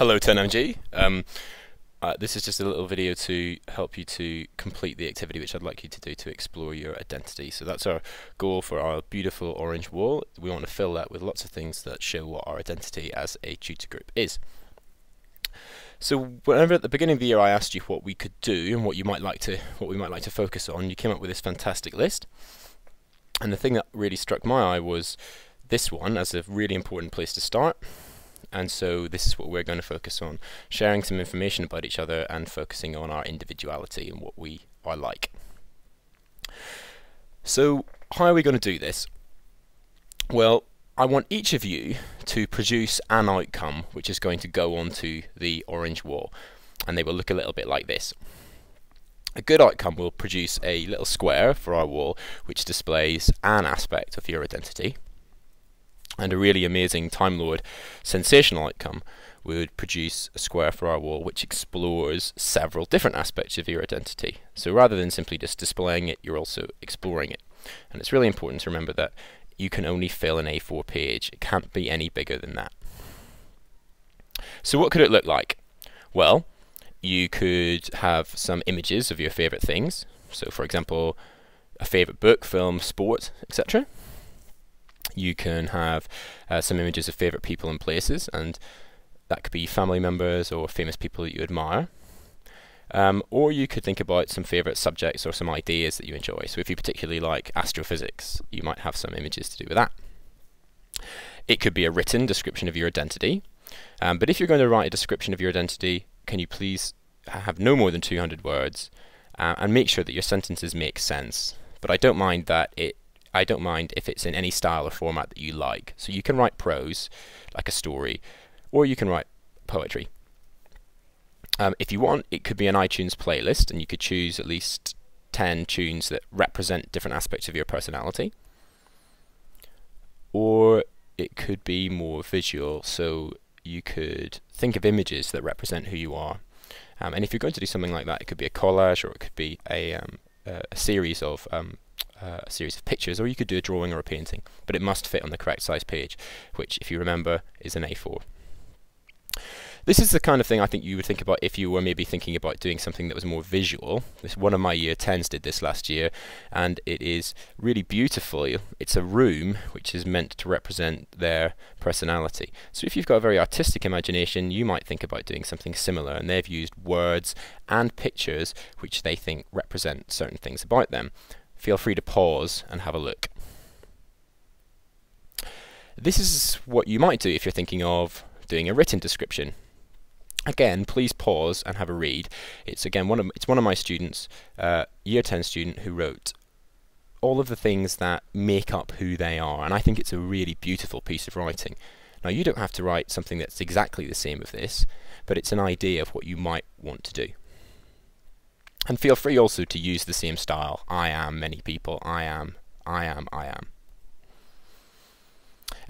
Hello 10MG. Um, uh, this is just a little video to help you to complete the activity which I'd like you to do to explore your identity. So that's our goal for our beautiful orange wall. We want to fill that with lots of things that show what our identity as a tutor group is. So whenever at the beginning of the year I asked you what we could do and what you might like to what we might like to focus on, you came up with this fantastic list. And the thing that really struck my eye was this one as a really important place to start and so this is what we're going to focus on sharing some information about each other and focusing on our individuality and what we are like. So how are we going to do this? Well, I want each of you to produce an outcome which is going to go onto the orange wall and they will look a little bit like this. A good outcome will produce a little square for our wall which displays an aspect of your identity and a really amazing Time Lord sensational outcome would produce a square for our wall which explores several different aspects of your identity. So rather than simply just displaying it, you're also exploring it. And it's really important to remember that you can only fill an A4 page. It can't be any bigger than that. So what could it look like? Well, you could have some images of your favorite things. So for example, a favorite book, film, sport, etc you can have uh, some images of favorite people and places, and that could be family members or famous people that you admire. Um, or you could think about some favorite subjects or some ideas that you enjoy. So if you particularly like astrophysics, you might have some images to do with that. It could be a written description of your identity. Um, but if you're going to write a description of your identity, can you please have no more than 200 words uh, and make sure that your sentences make sense. But I don't mind that it I don't mind if it's in any style or format that you like. So you can write prose, like a story, or you can write poetry. Um, if you want, it could be an iTunes playlist, and you could choose at least 10 tunes that represent different aspects of your personality. Or it could be more visual, so you could think of images that represent who you are. Um, and if you're going to do something like that, it could be a collage or it could be a, um, a series of um, uh, a series of pictures, or you could do a drawing or a painting, but it must fit on the correct size page, which, if you remember, is an A4. This is the kind of thing I think you would think about if you were maybe thinking about doing something that was more visual. This one of my year 10s did this last year, and it is really beautiful. It's a room which is meant to represent their personality. So if you've got a very artistic imagination, you might think about doing something similar, and they've used words and pictures which they think represent certain things about them feel free to pause and have a look. This is what you might do if you're thinking of doing a written description. Again, please pause and have a read. It's again one of it's one of my students, uh, year 10 student, who wrote all of the things that make up who they are, and I think it's a really beautiful piece of writing. Now, you don't have to write something that's exactly the same of this, but it's an idea of what you might want to do. And feel free also to use the same style. I am many people. I am, I am, I am.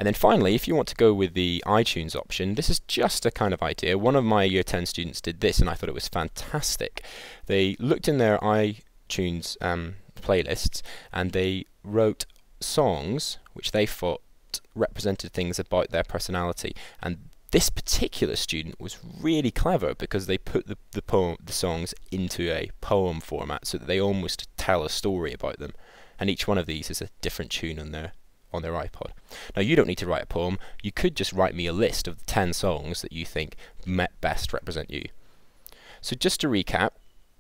And then finally, if you want to go with the iTunes option, this is just a kind of idea. One of my year 10 students did this and I thought it was fantastic. They looked in their iTunes um, playlists and they wrote songs which they thought represented things about their personality and this particular student was really clever because they put the, the poem the songs into a poem format so that they almost tell a story about them and each one of these is a different tune on their on their iPod. Now you don't need to write a poem, you could just write me a list of the 10 songs that you think best represent you. So just to recap,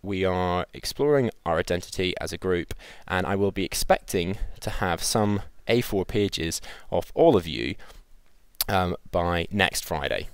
we are exploring our identity as a group and I will be expecting to have some A4 pages of all of you um, by next Friday.